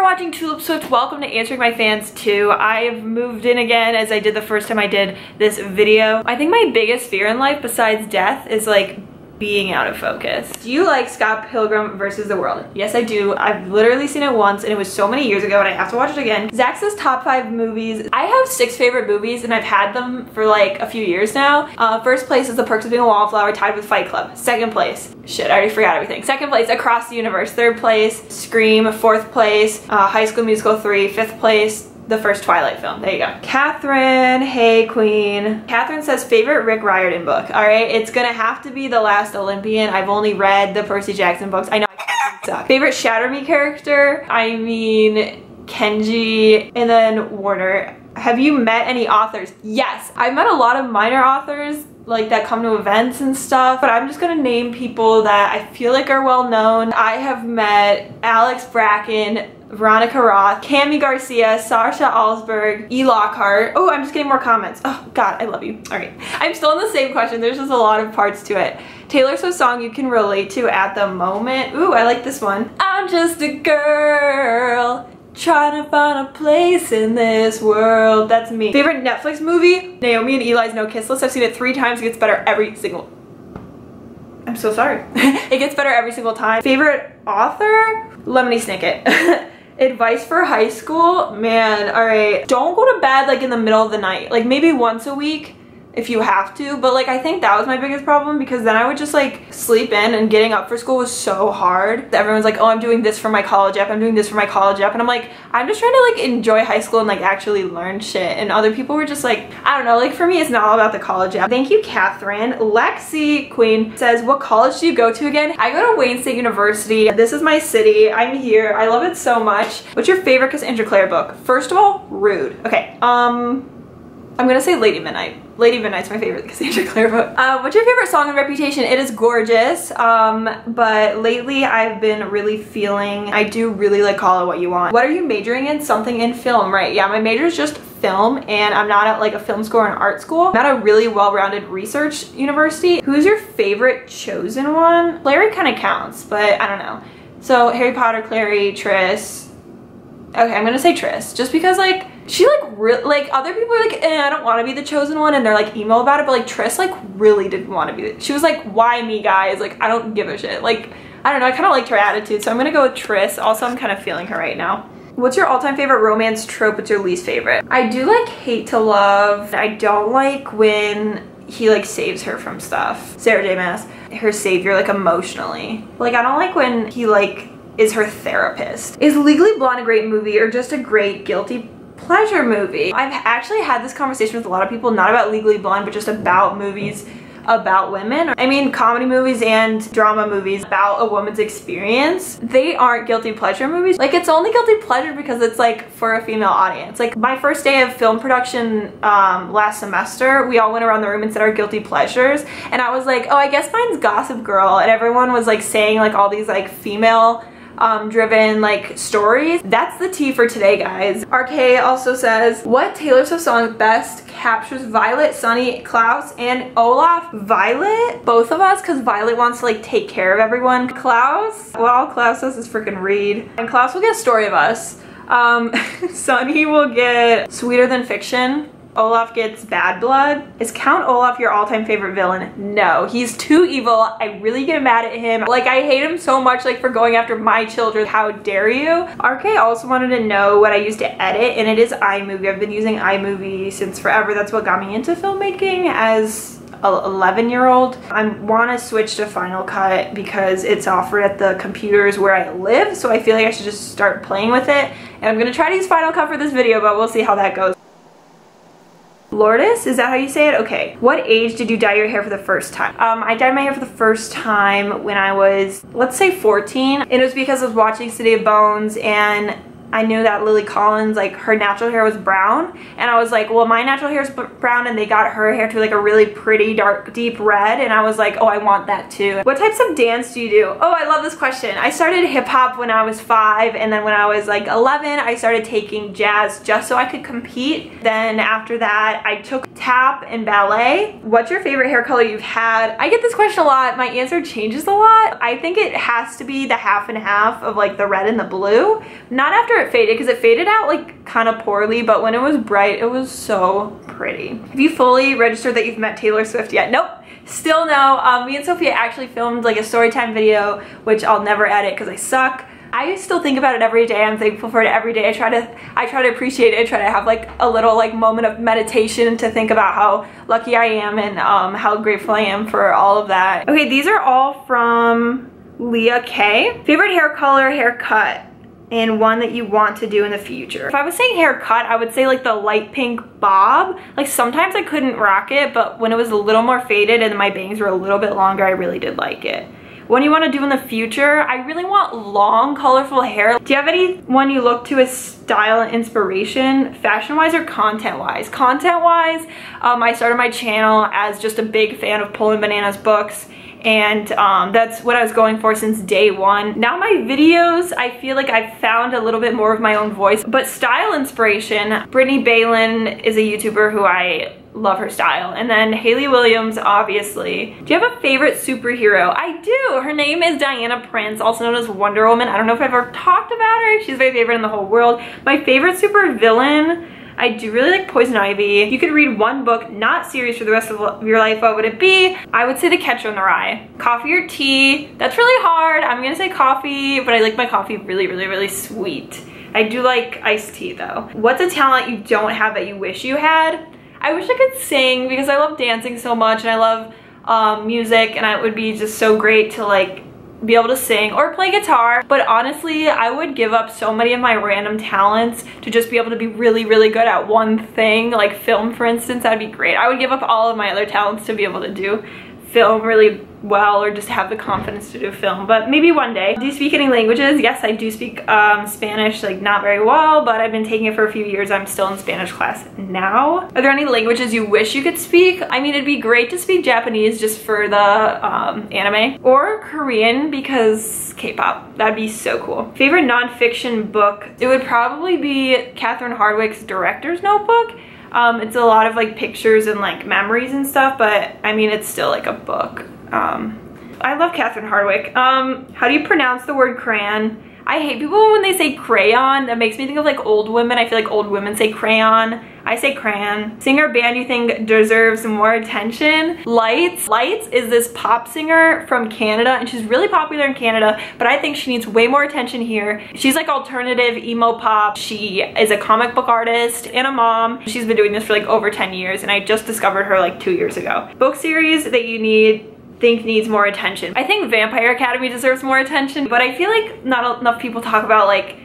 you're watching Tulip Swift, welcome to Answering My Fans 2. I've moved in again as I did the first time I did this video. I think my biggest fear in life besides death is like being out of focus. Do you like Scott Pilgrim versus the World? Yes, I do. I've literally seen it once and it was so many years ago and I have to watch it again. Zach says top five movies. I have six favorite movies and I've had them for like a few years now. Uh, first place is The Perks of Being a Wallflower tied with Fight Club. Second place, shit, I already forgot everything. Second place, Across the Universe. Third place, Scream. Fourth place, uh, High School Musical 3. Fifth place, the first Twilight film. There you go. Catherine, hey queen. Catherine says favorite Rick Riordan book. All right, it's gonna have to be The Last Olympian. I've only read the Percy Jackson books. I know I suck. Favorite Shatter Me character? I mean, Kenji and then Warner. Have you met any authors? Yes, I've met a lot of minor authors like that come to events and stuff but I'm just gonna name people that I feel like are well known. I have met Alex Bracken, Veronica Roth, Kami Garcia, Sasha Alsberg, E. Lockhart. Oh, I'm just getting more comments. Oh, God, I love you. All right. I'm still in the same question. There's just a lot of parts to it. Taylor Swift song you can relate to at the moment. Ooh, I like this one. I'm just a girl trying to find a place in this world. That's me. Favorite Netflix movie? Naomi and Ely's No Kiss List. I've seen it three times. It gets better every single I'm so sorry. it gets better every single time. Favorite author? Lemony Snicket. Advice for high school? Man, all right. Don't go to bed like in the middle of the night. Like maybe once a week if you have to but like I think that was my biggest problem because then I would just like sleep in and getting up for school was so hard. Everyone's like oh I'm doing this for my college app I'm doing this for my college app and I'm like I'm just trying to like enjoy high school and like actually learn shit and other people were just like I don't know like for me it's not all about the college app. Thank you Catherine. Lexi Queen says what college do you go to again? I go to Wayne State University. This is my city. I'm here. I love it so much. What's your favorite Cassandra Clare book? First of all rude. Okay um I'm gonna say Lady Midnight Lady Midnight's my favorite Cassandra Clare book. Uh, what's your favorite song in Reputation? It is gorgeous, um, but lately I've been really feeling, I do really like Call It What You Want. What are you majoring in? Something in film, right? Yeah, my major is just film and I'm not at like a film school or an art school. I'm at a really well-rounded research university. Who's your favorite chosen one? Clary kind of counts, but I don't know. So Harry Potter, Clary, Tris. Okay, I'm gonna say Tris, just because like she like really like other people are like eh, I don't want to be the chosen one and they're like emo about it but like Tris like really didn't want to be she was like why me guys like I don't give a shit like I don't know I kind of liked her attitude so I'm gonna go with Tris also I'm kind of feeling her right now What's your all-time favorite romance trope? What's your least favorite? I do like hate to love. I don't like when he like saves her from stuff. Sarah J Maas, her savior like emotionally. Like I don't like when he like is her therapist. Is Legally Blonde a great movie or just a great guilty pleasure movie. I've actually had this conversation with a lot of people, not about Legally Blonde, but just about movies about women. I mean, comedy movies and drama movies about a woman's experience, they aren't guilty pleasure movies. Like, it's only guilty pleasure because it's like for a female audience. Like, my first day of film production um, last semester, we all went around the room and said our guilty pleasures. And I was like, oh, I guess mine's Gossip Girl. And everyone was like saying like all these like female um, driven like stories. That's the tea for today, guys. RK also says, what Taylor Swift song best captures Violet, Sunny, Klaus, and Olaf? Violet? Both of us, because Violet wants to like take care of everyone. Klaus? Well, all Klaus does is freaking read. And Klaus will get a Story of Us. Um, Sunny will get Sweeter Than Fiction. Olaf gets bad blood. Is Count Olaf your all-time favorite villain? No, he's too evil. I really get mad at him. Like I hate him so much like for going after my children. How dare you? RK also wanted to know what I use to edit and it is iMovie. I've been using iMovie since forever. That's what got me into filmmaking as a 11 year old. I want to switch to Final Cut because it's offered at the computers where I live so I feel like I should just start playing with it and I'm gonna try to use Final Cut for this video but we'll see how that goes. Lourdes, is that how you say it? Okay. What age did you dye your hair for the first time? Um, I dyed my hair for the first time when I was, let's say 14. And it was because I was watching City of Bones and I knew that Lily Collins, like her natural hair was brown. And I was like, well, my natural hair is brown and they got her hair to like a really pretty dark, deep red. And I was like, oh, I want that too. What types of dance do you do? Oh, I love this question. I started hip hop when I was five. And then when I was like 11, I started taking jazz just so I could compete. Then after that, I took tap and ballet. What's your favorite hair color you've had? I get this question a lot. My answer changes a lot. I think it has to be the half and half of like the red and the blue. Not after it faded because it faded out like kind of poorly, but when it was bright, it was so pretty. Have you fully registered that you've met Taylor Swift yet? Nope. Still no. Um, me and Sophia actually filmed like a story time video, which I'll never edit because I suck. I still think about it every day. I'm thankful for it every day. I try to I try to appreciate it. I try to have like a little like moment of meditation to think about how lucky I am and um, how grateful I am for all of that. Okay, these are all from Leah K. Favorite hair color, haircut and one that you want to do in the future. If I was saying haircut, I would say like the light pink bob. Like sometimes I couldn't rock it, but when it was a little more faded and my bangs were a little bit longer, I really did like it. What do you want to do in the future? I really want long, colorful hair. Do you have anyone you look to as style and inspiration, fashion-wise or content-wise? Content-wise, um, I started my channel as just a big fan of Poland Bananas books and um, that's what I was going for since day one. Now my videos, I feel like I've found a little bit more of my own voice, but style inspiration, Brittany Balin is a YouTuber who I love her style. And then Hayley Williams, obviously. Do you have a favorite superhero? I do. Her name is Diana Prince, also known as Wonder Woman. I don't know if I've ever talked about her. She's my favorite in the whole world. My favorite super villain I do really like Poison Ivy. You could read one book, not series for the rest of your life, what would it be? I would say The Catcher in the Rye. Coffee or tea? That's really hard. I'm gonna say coffee, but I like my coffee really, really, really sweet. I do like iced tea though. What's a talent you don't have that you wish you had? I wish I could sing because I love dancing so much and I love um, music and it would be just so great to like be able to sing or play guitar but honestly I would give up so many of my random talents to just be able to be really really good at one thing like film for instance that'd be great. I would give up all of my other talents to be able to do film really well or just have the confidence to do film. But maybe one day. Do you speak any languages? Yes i do speak um, spanish like not very well but i've been taking it for a few years. I'm still in spanish class now. Are there any languages you wish you could speak? I mean it'd be great to speak japanese just for the um, anime or korean because k-pop. That'd be so cool. Favorite nonfiction book? It would probably be catherine hardwicke's director's notebook um, it's a lot of like pictures and like memories and stuff, but I mean, it's still like a book. Um, I love Catherine Hardwicke. Um, how do you pronounce the word crayon? I hate people when they say crayon. That makes me think of like old women. I feel like old women say crayon. I say crayon. Singer band you think deserves more attention? Lights. Lights is this pop singer from Canada and she's really popular in Canada, but I think she needs way more attention here. She's like alternative emo pop. She is a comic book artist and a mom. She's been doing this for like over 10 years and I just discovered her like two years ago. Book series that you need think needs more attention. I think Vampire Academy deserves more attention, but I feel like not enough people talk about like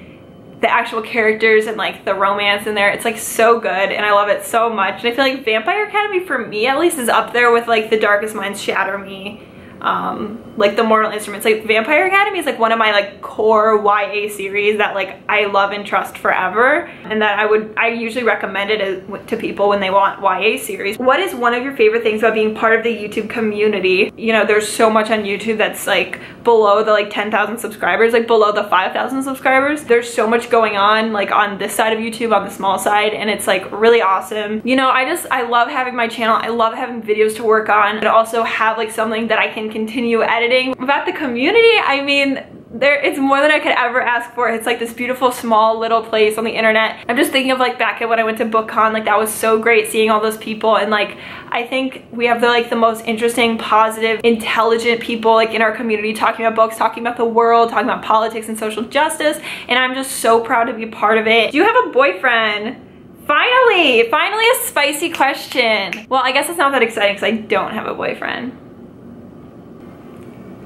the actual characters and like the romance in there. It's like so good and I love it so much. And I feel like Vampire Academy for me at least is up there with like The Darkest Minds Shatter Me um, like the Mortal Instruments. Like Vampire Academy is like one of my like core YA series that like I love and trust forever and that I would, I usually recommend it to people when they want YA series. What is one of your favorite things about being part of the YouTube community? You know, there's so much on YouTube that's like below the like 10,000 subscribers, like below the 5,000 subscribers. There's so much going on like on this side of YouTube, on the small side, and it's like really awesome. You know, I just, I love having my channel. I love having videos to work on, but also have like something that I can continue editing. About the community, I mean, there it's more than I could ever ask for. It's like this beautiful small little place on the internet. I'm just thinking of like back at when I went to BookCon, like that was so great seeing all those people and like I think we have the like the most interesting, positive, intelligent people like in our community talking about books, talking about the world, talking about politics and social justice and I'm just so proud to be a part of it. Do you have a boyfriend? Finally, finally a spicy question. Well, I guess it's not that exciting because I don't have a boyfriend.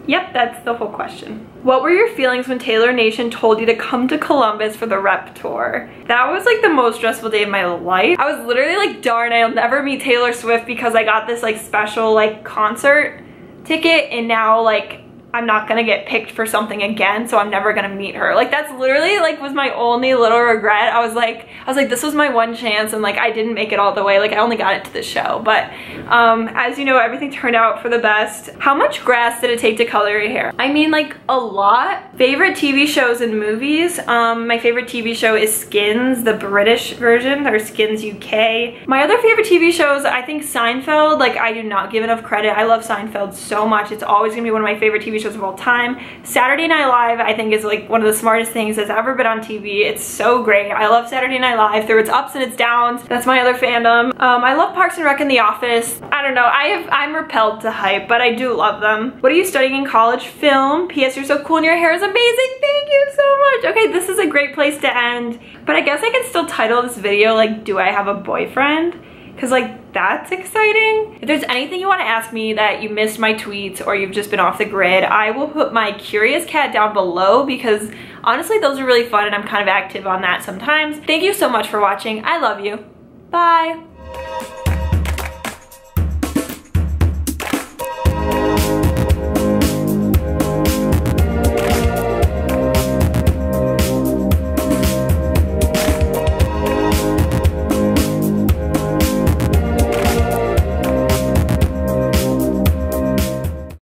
Yep, that's the whole question. What were your feelings when Taylor Nation told you to come to Columbus for the rep tour? That was like the most stressful day of my life. I was literally like, darn, I'll never meet Taylor Swift because I got this like special like concert ticket and now like I'm not gonna get picked for something again, so I'm never gonna meet her. Like that's literally like was my only little regret. I was like, I was like, this was my one chance and like I didn't make it all the way. Like I only got it to the show. But um, as you know, everything turned out for the best. How much grass did it take to color your hair? I mean like a lot. Favorite TV shows and movies? Um, my favorite TV show is Skins, the British version, or Skins UK. My other favorite TV shows, I think Seinfeld, like I do not give enough credit. I love Seinfeld so much. It's always gonna be one of my favorite TV Shows of all time. Saturday Night Live, I think, is like one of the smartest things that's ever been on TV. It's so great. I love Saturday Night Live through its ups and its downs. That's my other fandom. Um, I love Parks and Rec and The Office. I don't know. I have, I'm repelled to hype, but I do love them. What are you studying in college? Film. P.S. You're so cool and your hair is amazing. Thank you so much. Okay, this is a great place to end. But I guess I can still title this video like, do I have a boyfriend? Cause like, that's exciting. If there's anything you wanna ask me that you missed my tweets or you've just been off the grid, I will put my curious cat down below because honestly, those are really fun and I'm kind of active on that sometimes. Thank you so much for watching. I love you. Bye.